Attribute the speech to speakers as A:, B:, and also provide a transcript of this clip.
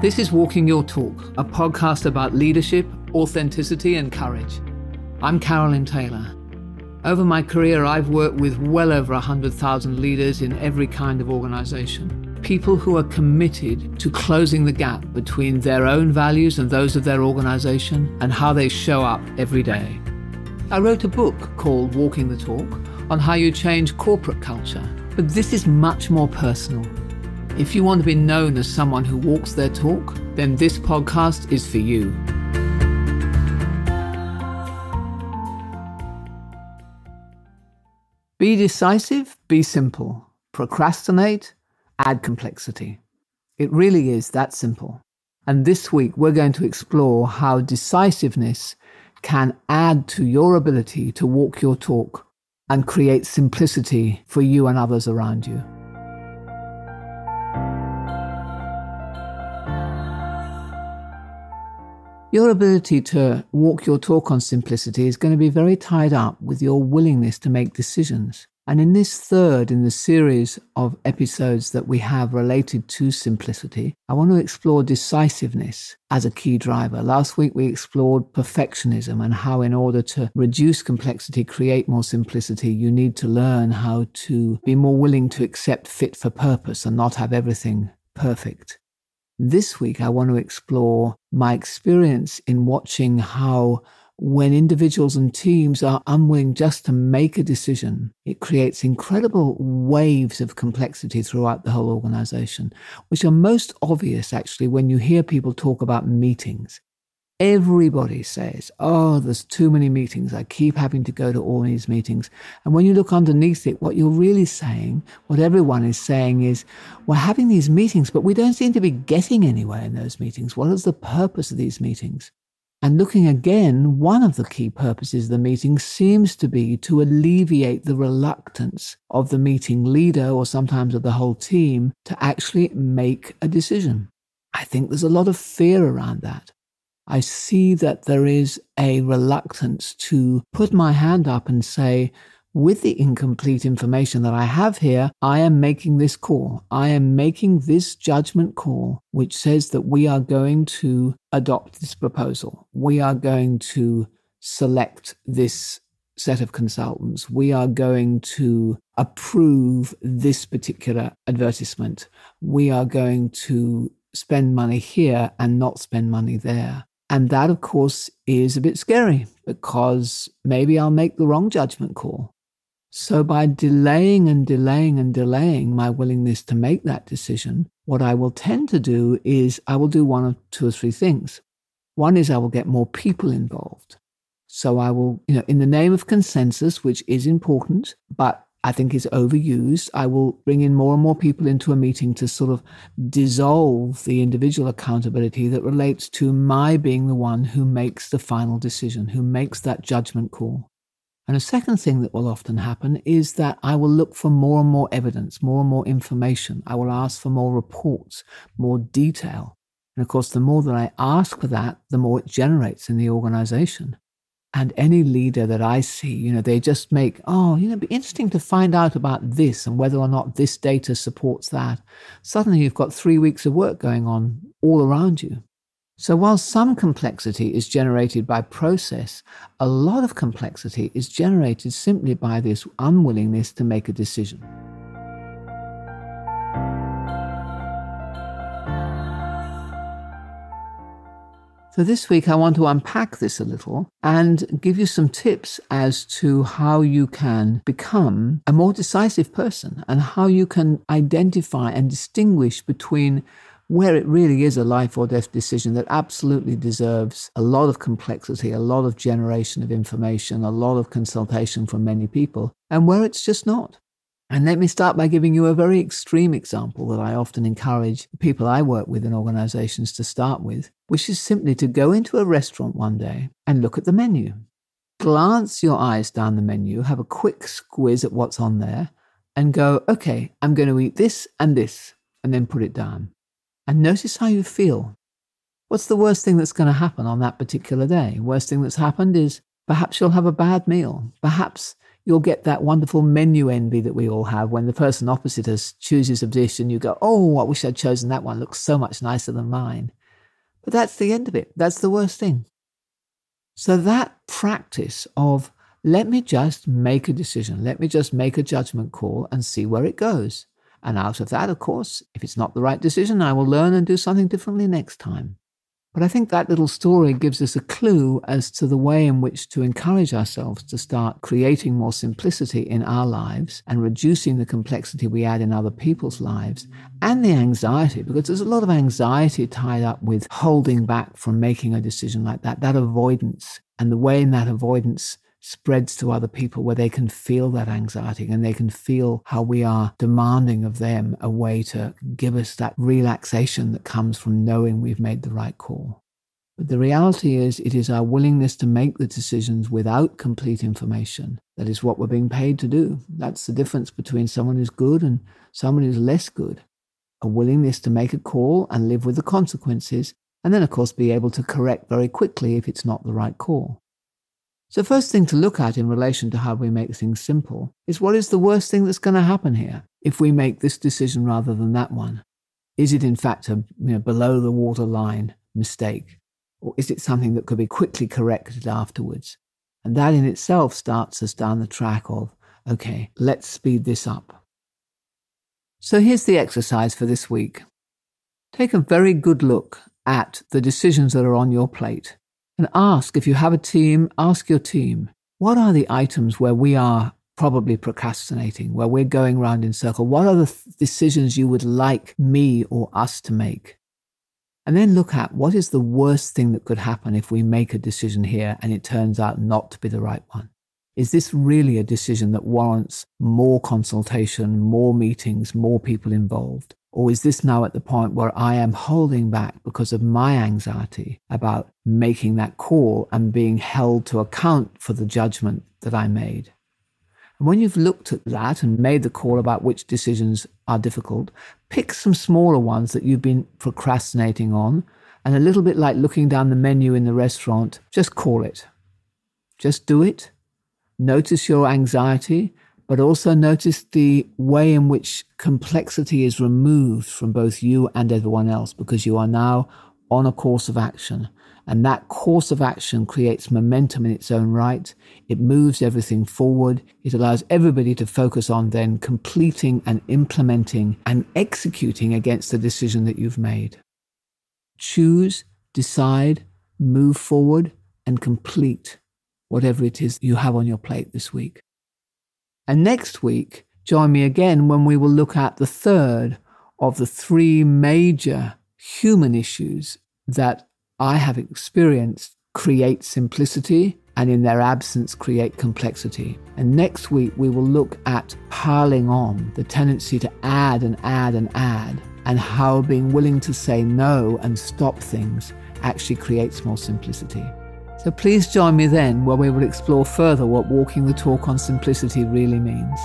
A: This is Walking Your Talk, a podcast about leadership, authenticity, and courage. I'm Carolyn Taylor. Over my career, I've worked with well over 100,000 leaders in every kind of organization. People who are committed to closing the gap between their own values and those of their organization and how they show up every day. I wrote a book called Walking the Talk on how you change corporate culture, but this is much more personal. If you want to be known as someone who walks their talk, then this podcast is for you. Be decisive, be simple. Procrastinate, add complexity. It really is that simple. And this week, we're going to explore how decisiveness can add to your ability to walk your talk and create simplicity for you and others around you. Your ability to walk your talk on simplicity is going to be very tied up with your willingness to make decisions. And in this third in the series of episodes that we have related to simplicity, I want to explore decisiveness as a key driver. Last week we explored perfectionism and how, in order to reduce complexity, create more simplicity, you need to learn how to be more willing to accept fit for purpose and not have everything perfect. This week, I want to explore my experience in watching how when individuals and teams are unwilling just to make a decision, it creates incredible waves of complexity throughout the whole organization, which are most obvious actually when you hear people talk about meetings. Everybody says, Oh, there's too many meetings. I keep having to go to all these meetings. And when you look underneath it, what you're really saying, what everyone is saying is, We're having these meetings, but we don't seem to be getting anywhere in those meetings. What is the purpose of these meetings? And looking again, one of the key purposes of the meeting seems to be to alleviate the reluctance of the meeting leader or sometimes of the whole team to actually make a decision. I think there's a lot of fear around that. I see that there is a reluctance to put my hand up and say, with the incomplete information that I have here, I am making this call. I am making this judgment call, which says that we are going to adopt this proposal. We are going to select this set of consultants. We are going to approve this particular advertisement. We are going to spend money here and not spend money there. And that, of course, is a bit scary because maybe I'll make the wrong judgment call. So, by delaying and delaying and delaying my willingness to make that decision, what I will tend to do is I will do one of two or three things. One is I will get more people involved. So, I will, you know, in the name of consensus, which is important, but I think is overused. I will bring in more and more people into a meeting to sort of dissolve the individual accountability that relates to my being the one who makes the final decision, who makes that judgment call. And a second thing that will often happen is that I will look for more and more evidence, more and more information. I will ask for more reports, more detail. And of course, the more that I ask for that, the more it generates in the organization. And any leader that I see, you know, they just make, oh, you know, it'd be interesting to find out about this and whether or not this data supports that. Suddenly you've got three weeks of work going on all around you. So while some complexity is generated by process, a lot of complexity is generated simply by this unwillingness to make a decision. So, this week I want to unpack this a little and give you some tips as to how you can become a more decisive person and how you can identify and distinguish between where it really is a life or death decision that absolutely deserves a lot of complexity, a lot of generation of information, a lot of consultation from many people, and where it's just not. And let me start by giving you a very extreme example that I often encourage people I work with in organizations to start with, which is simply to go into a restaurant one day and look at the menu. Glance your eyes down the menu, have a quick squiz at what's on there, and go, okay, I'm going to eat this and this, and then put it down. And notice how you feel. What's the worst thing that's going to happen on that particular day? Worst thing that's happened is perhaps you'll have a bad meal. Perhaps you'll get that wonderful menu envy that we all have when the person opposite us chooses a dish and you go, Oh, I wish I'd chosen that one. It looks so much nicer than mine. But that's the end of it. That's the worst thing. So that practice of let me just make a decision, let me just make a judgment call and see where it goes. And out of that, of course, if it's not the right decision, I will learn and do something differently next time. But I think that little story gives us a clue as to the way in which to encourage ourselves to start creating more simplicity in our lives and reducing the complexity we add in other people's lives and the anxiety, because there's a lot of anxiety tied up with holding back from making a decision like that, that avoidance and the way in that avoidance spreads to other people where they can feel that anxiety and they can feel how we are demanding of them a way to give us that relaxation that comes from knowing we've made the right call. But the reality is, it is our willingness to make the decisions without complete information that is what we're being paid to do. That's the difference between someone who's good and someone who's less good. A willingness to make a call and live with the consequences, and then, of course, be able to correct very quickly if it's not the right call. So, first thing to look at in relation to how we make things simple is what is the worst thing that's going to happen here if we make this decision rather than that one? Is it in fact a you know, below the waterline mistake? Or is it something that could be quickly corrected afterwards? And that in itself starts us down the track of, okay, let's speed this up. So here's the exercise for this week. Take a very good look at the decisions that are on your plate and ask if you have a team, ask your team, what are the items where we are probably procrastinating, where we're going round in circle? What are the th- decisions you would like me or us to make? And then look at what is the worst thing that could happen if we make a decision here and it turns out not to be the right one? Is this really a decision that warrants more consultation, more meetings, more people involved? Or is this now at the point where I am holding back because of my anxiety about making that call and being held to account for the judgment that I made? And when you've looked at that and made the call about which decisions are difficult, pick some smaller ones that you've been procrastinating on. And a little bit like looking down the menu in the restaurant, just call it. Just do it. Notice your anxiety but also notice the way in which complexity is removed from both you and everyone else because you are now on a course of action. And that course of action creates momentum in its own right. It moves everything forward. It allows everybody to focus on then completing and implementing and executing against the decision that you've made. Choose, decide, move forward, and complete whatever it is you have on your plate this week. And next week, join me again when we will look at the third of the three major human issues that I have experienced create simplicity and in their absence create complexity. And next week, we will look at piling on the tendency to add and add and add, and how being willing to say no and stop things actually creates more simplicity. So please join me then where we will explore further what walking the talk on simplicity really means.